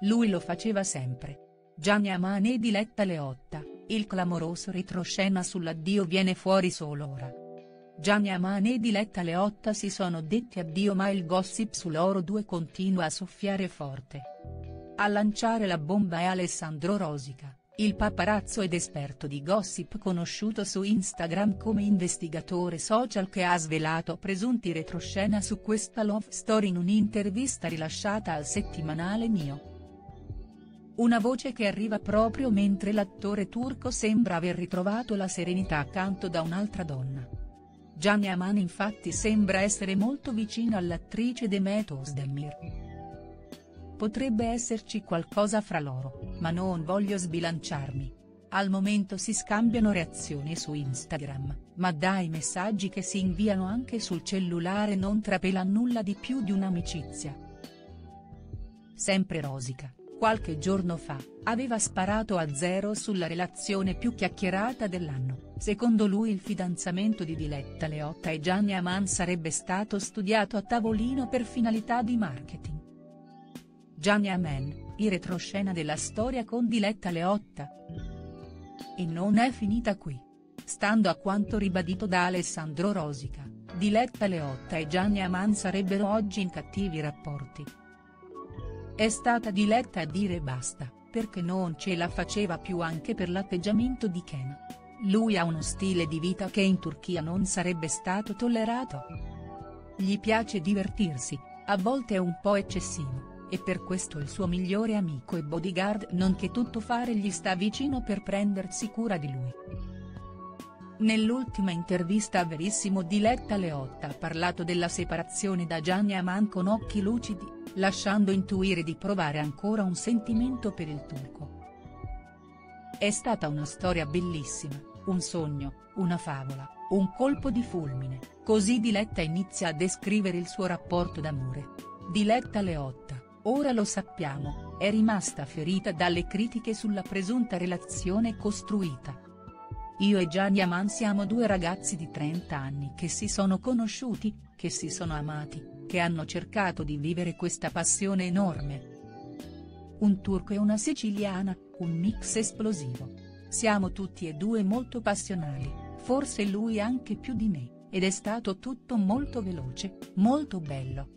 lui lo faceva sempre. Gianni Amani e Diletta Leotta, il clamoroso retroscena sull'addio viene fuori solo ora. Gianni Amani e Diletta Leotta si sono detti addio ma il gossip su loro due continua a soffiare forte. A lanciare la bomba è Alessandro Rosica, il paparazzo ed esperto di gossip conosciuto su Instagram come investigatore social che ha svelato presunti retroscena su questa love story in un'intervista rilasciata al settimanale Mio. Una voce che arriva proprio mentre l'attore turco sembra aver ritrovato la serenità accanto da un'altra donna. Gianni Aman infatti sembra essere molto vicino all'attrice Demet Özdemir. Potrebbe esserci qualcosa fra loro, ma non voglio sbilanciarmi. Al momento si scambiano reazioni su Instagram, ma dai messaggi che si inviano anche sul cellulare non trapela nulla di più di un'amicizia. Sempre Rosica, qualche giorno fa, aveva sparato a zero sulla relazione più chiacchierata dell'anno, secondo lui il fidanzamento di Diletta Leotta e Gianni Aman sarebbe stato studiato a tavolino per finalità di marketing. Gianni Amen, i retroscena della storia con Diletta Leotta. E non è finita qui. Stando a quanto ribadito da Alessandro Rosica, Diletta Leotta e Gianni Aman sarebbero oggi in cattivi rapporti. È stata Diletta a dire basta, perché non ce la faceva più anche per l'atteggiamento di Ken. Lui ha uno stile di vita che in Turchia non sarebbe stato tollerato. Gli piace divertirsi, a volte è un po' eccessivo e per questo il suo migliore amico e bodyguard nonché tuttofare gli sta vicino per prendersi cura di lui. Nell'ultima intervista a Verissimo Diletta Leotta ha parlato della separazione da Gianni Aman con occhi lucidi, lasciando intuire di provare ancora un sentimento per il turco. È stata una storia bellissima, un sogno, una favola, un colpo di fulmine, così Diletta inizia a descrivere il suo rapporto d'amore. Diletta Leotta ora lo sappiamo, è rimasta ferita dalle critiche sulla presunta relazione costruita. Io e Gianni Aman siamo due ragazzi di 30 anni che si sono conosciuti, che si sono amati, che hanno cercato di vivere questa passione enorme. Un turco e una siciliana, un mix esplosivo. Siamo tutti e due molto passionali, forse lui anche più di me, ed è stato tutto molto veloce, molto bello.